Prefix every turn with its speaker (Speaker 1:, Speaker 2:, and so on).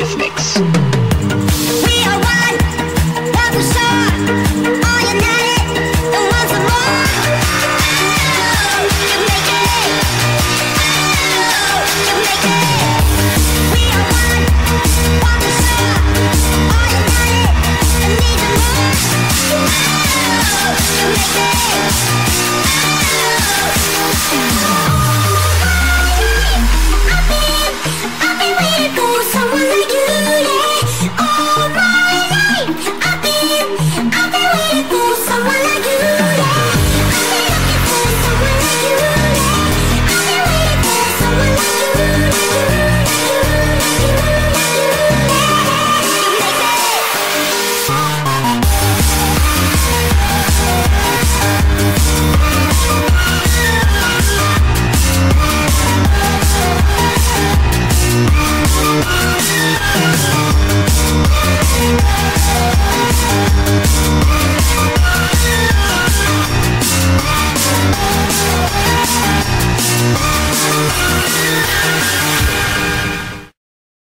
Speaker 1: exclusive mix.